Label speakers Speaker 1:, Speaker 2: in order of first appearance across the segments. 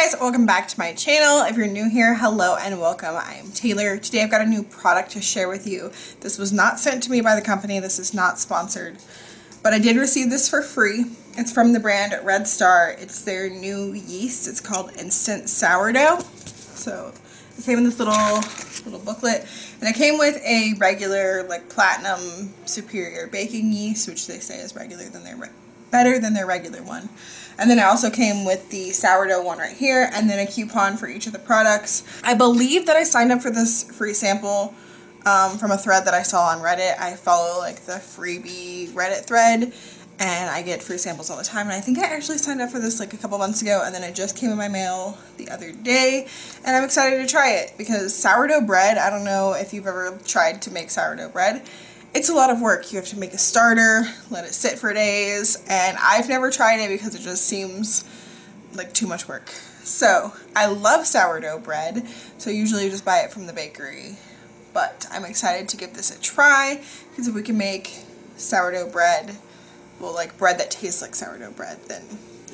Speaker 1: guys, welcome back to my channel. If you're new here, hello and welcome. I am Taylor. Today I've got a new product to share with you. This was not sent to me by the company. This is not sponsored. But I did receive this for free. It's from the brand Red Star. It's their new yeast. It's called Instant Sourdough. So it came in this little little booklet. And it came with a regular like platinum superior baking yeast, which they say is regular than their better than their regular one. And then I also came with the sourdough one right here and then a coupon for each of the products. I believe that I signed up for this free sample um, from a thread that I saw on Reddit. I follow like the freebie Reddit thread and I get free samples all the time. And I think I actually signed up for this like a couple months ago and then it just came in my mail the other day and I'm excited to try it because sourdough bread, I don't know if you've ever tried to make sourdough bread it's a lot of work. You have to make a starter, let it sit for days, and I've never tried it because it just seems like too much work. So, I love sourdough bread, so usually you just buy it from the bakery. But I'm excited to give this a try, because if we can make sourdough bread, well, like bread that tastes like sourdough bread, then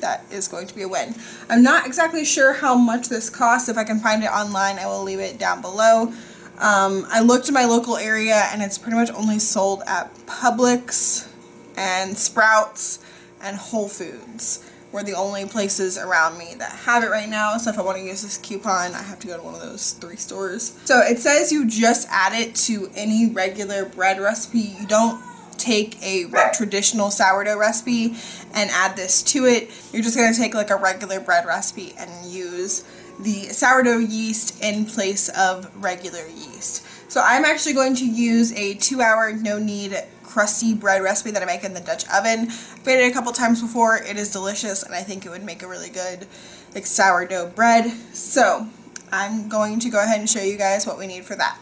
Speaker 1: that is going to be a win. I'm not exactly sure how much this costs. If I can find it online, I will leave it down below. Um, I looked in my local area and it's pretty much only sold at Publix and Sprouts and Whole Foods were the only places around me that have it right now. So if I want to use this coupon, I have to go to one of those three stores. So it says you just add it to any regular bread recipe. You don't take a traditional sourdough recipe and add this to it. You're just going to take like a regular bread recipe and use the sourdough yeast in place of regular yeast. So I'm actually going to use a two hour no knead crusty bread recipe that I make in the Dutch oven. I've made it a couple times before. It is delicious and I think it would make a really good like sourdough bread. So I'm going to go ahead and show you guys what we need for that.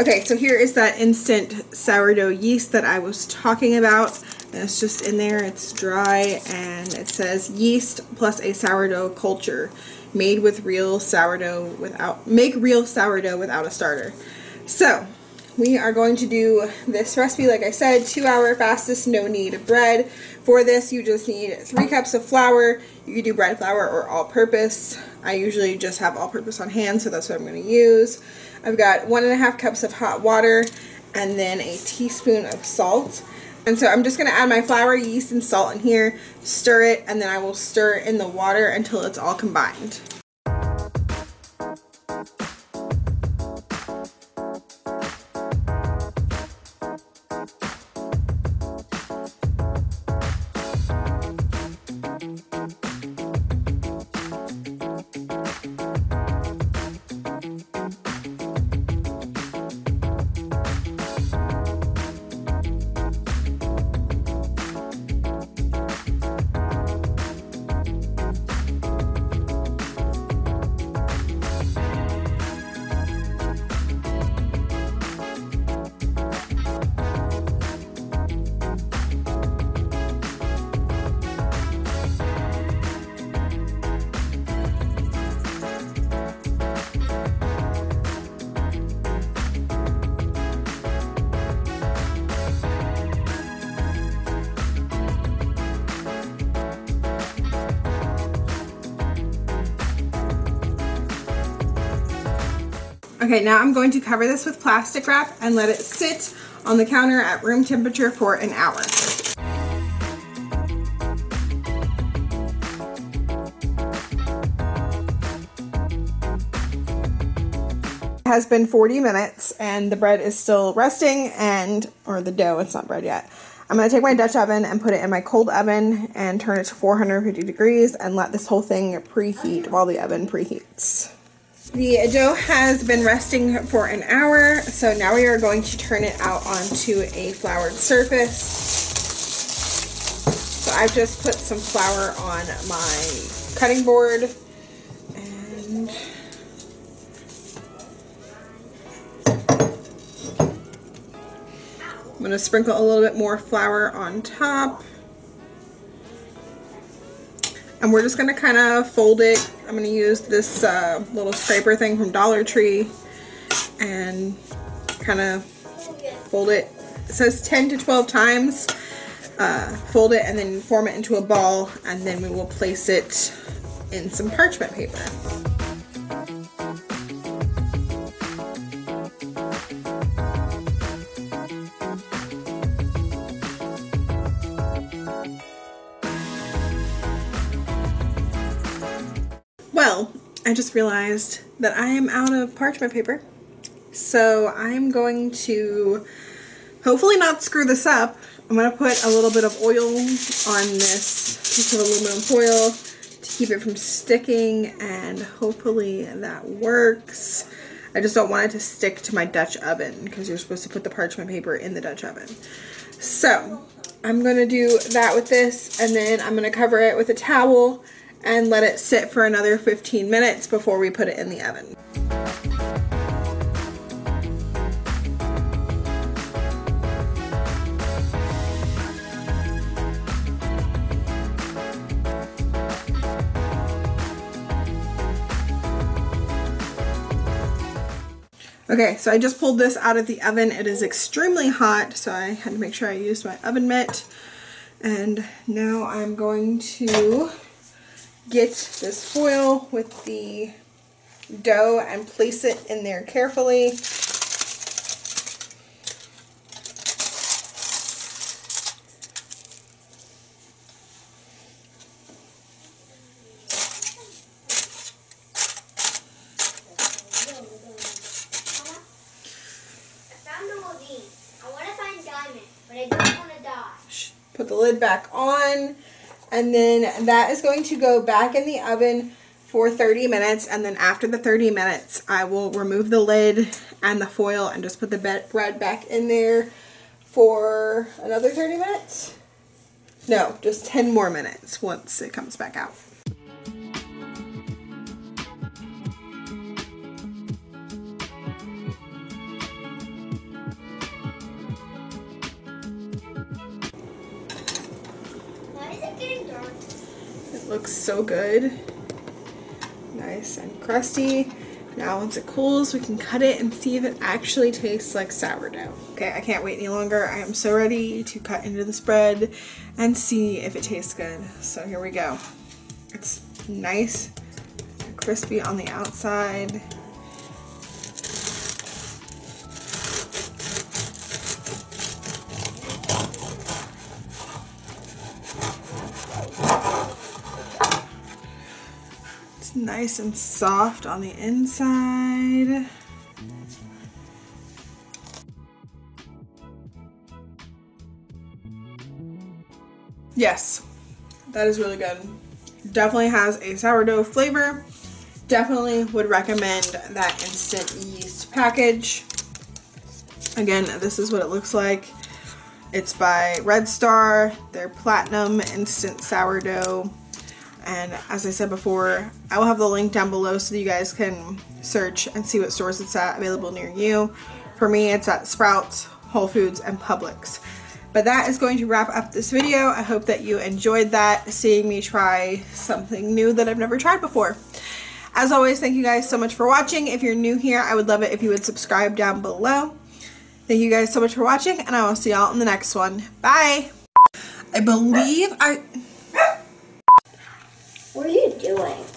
Speaker 1: Okay, so here is that instant sourdough yeast that I was talking about. It's just in there, it's dry, and it says yeast plus a sourdough culture made with real sourdough without, make real sourdough without a starter. So, we are going to do this recipe, like I said, two hour fastest, no knead bread. For this, you just need three cups of flour. You can do bread flour or all purpose. I usually just have all purpose on hand, so that's what I'm going to use. I've got one and a half cups of hot water and then a teaspoon of salt. And so I'm just going to add my flour, yeast, and salt in here, stir it, and then I will stir in the water until it's all combined. Okay, now I'm going to cover this with plastic wrap and let it sit on the counter at room temperature for an hour. It has been 40 minutes and the bread is still resting and, or the dough, it's not bread yet. I'm going to take my Dutch oven and put it in my cold oven and turn it to 450 degrees and let this whole thing preheat while the oven preheats. The dough has been resting for an hour, so now we are going to turn it out onto a floured surface. So I've just put some flour on my cutting board and I'm going to sprinkle a little bit more flour on top. And we're just going to kind of fold it. I'm going to use this uh, little scraper thing from Dollar Tree and kind of fold it. It says 10 to 12 times. Uh, fold it and then form it into a ball and then we will place it in some parchment paper. I just realized that I am out of parchment paper. So I'm going to hopefully not screw this up. I'm going to put a little bit of oil on this piece of aluminum foil to keep it from sticking and hopefully that works. I just don't want it to stick to my Dutch oven because you're supposed to put the parchment paper in the Dutch oven. So I'm going to do that with this and then I'm going to cover it with a towel and let it sit for another 15 minutes before we put it in the oven. Okay, so I just pulled this out of the oven. It is extremely hot, so I had to make sure I used my oven mitt. And now I'm going to get this foil with the dough and place it in there carefully. Put the lid back on and then that is going to go back in the oven for 30 minutes and then after the 30 minutes I will remove the lid and the foil and just put the bread back in there for another 30 minutes. No, just 10 more minutes once it comes back out. Looks so good. Nice and crusty. Now once it cools, we can cut it and see if it actually tastes like sourdough. Okay, I can't wait any longer. I am so ready to cut into this bread and see if it tastes good. So here we go. It's nice and crispy on the outside. Nice and soft on the inside. Yes, that is really good. Definitely has a sourdough flavor. Definitely would recommend that instant yeast package. Again, this is what it looks like. It's by Red Star, their platinum instant sourdough and as I said before, I will have the link down below so that you guys can search and see what stores it's at available near you. For me, it's at Sprouts, Whole Foods, and Publix. But that is going to wrap up this video. I hope that you enjoyed that, seeing me try something new that I've never tried before. As always, thank you guys so much for watching. If you're new here, I would love it if you would subscribe down below. Thank you guys so much for watching, and I will see y'all in the next one. Bye! I believe I...
Speaker 2: What are you doing?